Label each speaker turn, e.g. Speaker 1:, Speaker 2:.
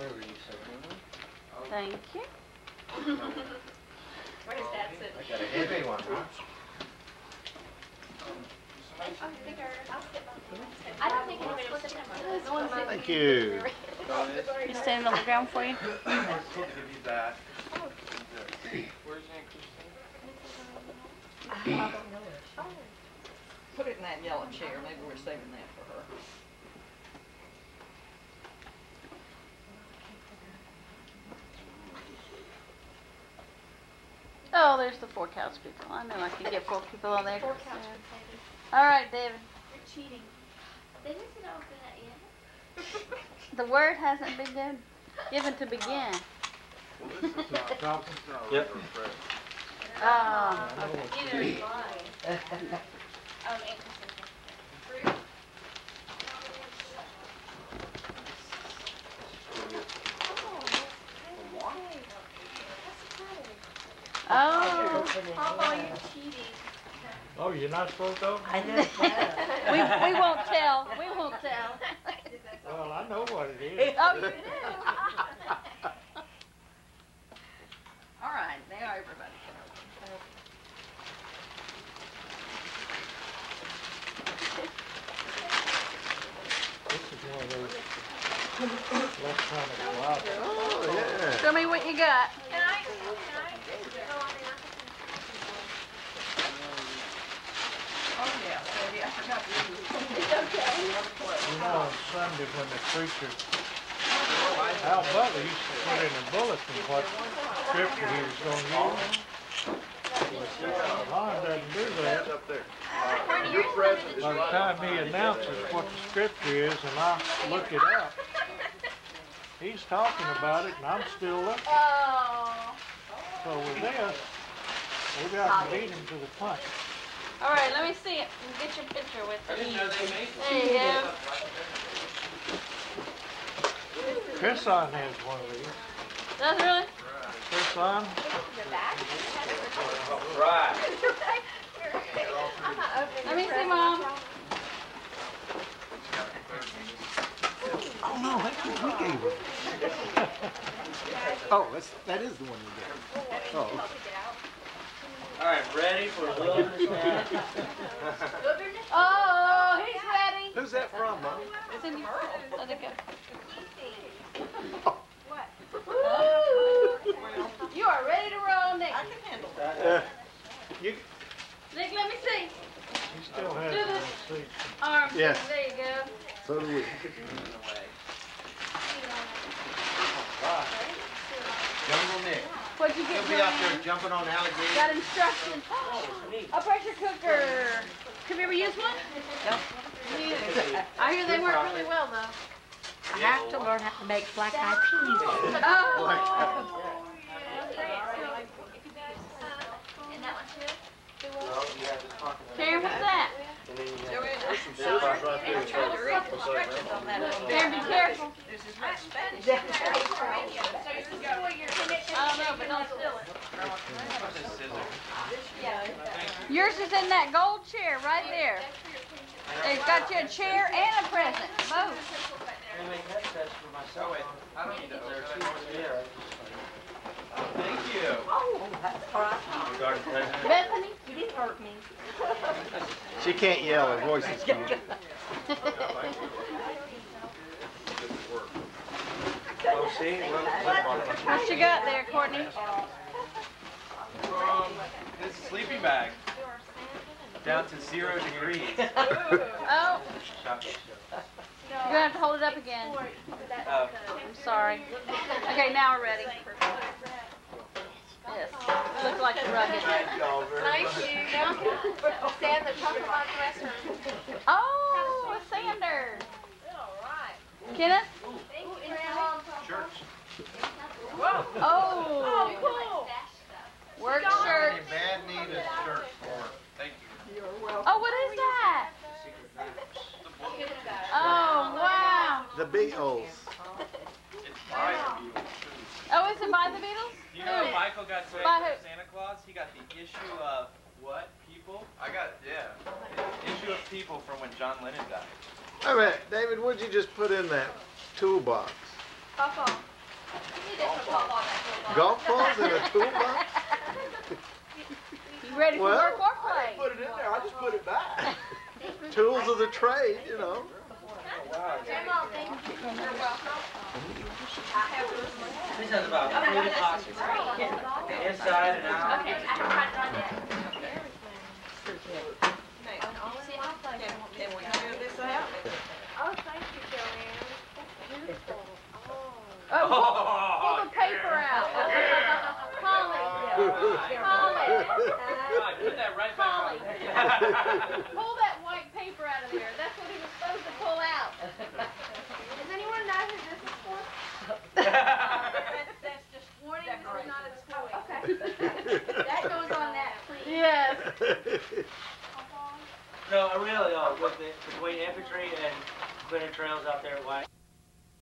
Speaker 1: Where were you, sir?
Speaker 2: Thank you.
Speaker 3: Where's that
Speaker 1: I got a heavy one, huh?
Speaker 3: I don't think.
Speaker 4: Thank you.
Speaker 2: You stand on the ground for you?
Speaker 5: Give you that. Where's Aunt Christine?
Speaker 6: Put it in that yellow chair, maybe we're saving that for her.
Speaker 2: Oh, there's the four couch people. I knew I could get four people on there.
Speaker 3: Four couch potatoes.
Speaker 2: All right, David.
Speaker 3: You're cheating. They didn't open that yet.
Speaker 2: The word hasn't been given, given to begin.
Speaker 5: Well, this is not,
Speaker 4: Thompson?
Speaker 5: is not
Speaker 1: Yep.
Speaker 5: River Fresh.
Speaker 2: Oh,
Speaker 3: Neither is mine. Oh, Papa, you're cheating.
Speaker 4: Oh, you're not supposed to?
Speaker 7: I didn't
Speaker 2: We, we won't tell. We won't tell.
Speaker 4: Well, I know what it is.
Speaker 2: Oh, you do?
Speaker 6: All right, now everybody can open.
Speaker 4: This is one of those electronic.
Speaker 1: Oh, yeah.
Speaker 2: Show me what you got.
Speaker 3: Can I, can I go on the
Speaker 6: Oh, yeah, Debbie, I forgot to use.
Speaker 4: You know, on Sunday when the preacher, Al Butler used to put in a bulletin what scripture he was gonna use. Ron doesn't do that.
Speaker 5: Up there.
Speaker 3: Your present
Speaker 4: By the time he announces what the scripture is and I look it up, he's talking about it and I'm still looking.
Speaker 3: Oh.
Speaker 4: So with this, we got to beat him to the punch.
Speaker 2: All right, let me see it. Get your picture with
Speaker 5: I didn't know they made
Speaker 2: There you go.
Speaker 4: Chris on has one of these.
Speaker 2: Does it really?
Speaker 4: Chris on,
Speaker 5: Right.
Speaker 2: Let me see, Mom.
Speaker 1: Oh, no, that's what we gave her. Oh, that's, that is the one you gave. Oh,
Speaker 5: All right, ready for wilderness now?
Speaker 2: Oh, he's ready.
Speaker 1: who's that from, Mom?
Speaker 2: It's in your, let it go. You are ready to roll, Nick.
Speaker 6: I can handle that.
Speaker 1: Uh, you,
Speaker 2: Nick, let me see.
Speaker 4: he still has
Speaker 2: Do
Speaker 4: one
Speaker 2: this.
Speaker 4: seat.
Speaker 2: Arms.
Speaker 1: Yes.
Speaker 2: There you go.
Speaker 1: so do we. Jungle Nick.
Speaker 2: What'd you get,
Speaker 1: He'll be out there jumping on alligators.
Speaker 2: Got instructions. A pressure cooker. Have you ever used one? I hear they work really well though.
Speaker 7: I have to learn how to make black eyed peas.
Speaker 2: Oh.
Speaker 3: And that one too?
Speaker 1: Well, you have to talk about
Speaker 2: Karen, what's that?
Speaker 1: And then you have
Speaker 6: Joanne,
Speaker 1: there's some
Speaker 6: so
Speaker 1: right
Speaker 6: I'm
Speaker 1: there.
Speaker 6: to read instructions on that. little
Speaker 2: be careful.
Speaker 6: This is not Spanish.
Speaker 2: I don't know, but don't steal it. Yours is in that gold chair right there. It's got you a chair and a present, both.
Speaker 1: I make that test for myself.
Speaker 5: I don't need to
Speaker 1: There
Speaker 5: open
Speaker 1: are two
Speaker 5: it.
Speaker 1: there.
Speaker 5: Thank you.
Speaker 7: Oh, that's all right.
Speaker 2: Bethany?
Speaker 7: You didn't hurt me.
Speaker 1: She can't yell, her voice is gone. Oh, see, well,
Speaker 2: What you got there, Courtney?
Speaker 5: Um, this sleeping bag. Down to zero degrees.
Speaker 2: Oh, you're gonna have to hold it up again.
Speaker 5: Oh.
Speaker 2: I'm sorry. Okay, now we're ready. Yes, looks like a rugged.
Speaker 3: Thank you. Now, stand the top of my.
Speaker 2: Oh, a sander.
Speaker 3: All right.
Speaker 2: Kenneth?
Speaker 3: Thank you, Grandma.
Speaker 5: Church.
Speaker 2: Oh.
Speaker 3: oh, Cool.
Speaker 2: work shirt.
Speaker 1: in bad need of shirt for
Speaker 5: Thank you.
Speaker 2: Oh, what is that? Oh, wow.
Speaker 1: The Beatles.
Speaker 5: It's by the Beatles.
Speaker 2: Oh, is it by the Beatles?
Speaker 5: You know what Michael got today
Speaker 2: By
Speaker 5: from? Santa Claus? He got the issue of what? People? I got, yeah. Issue of People from when John Lennon died.
Speaker 1: All right, David, what'd you just put in that toolbox?
Speaker 3: Papa. You need this for Papa. that
Speaker 1: Golf balls in a toolbox?
Speaker 2: You ready for
Speaker 1: Well,
Speaker 2: work or
Speaker 1: I
Speaker 2: play?
Speaker 1: didn't put it in there, I just put it back. Tools of the trade, you know.
Speaker 5: This has about three pockets. Inside and out.
Speaker 3: Okay, I can write it on
Speaker 6: out?
Speaker 3: Oh, thank you, Joanne. Beautiful. Oh.
Speaker 2: Oh, pull, the paper out.
Speaker 5: Alright.
Speaker 3: Holly.
Speaker 5: Right, put that right back on.
Speaker 2: Pull that white paper out of there. That's what he was supposed to pull out.
Speaker 3: Does anyone know who this is for?
Speaker 2: That's, that's just
Speaker 3: Warning, this is not a school. Okay.
Speaker 2: That
Speaker 3: That goes on that, please.
Speaker 2: Yes.
Speaker 5: No, I really, uh, with the, between infantry and Quinter Trails out there at White.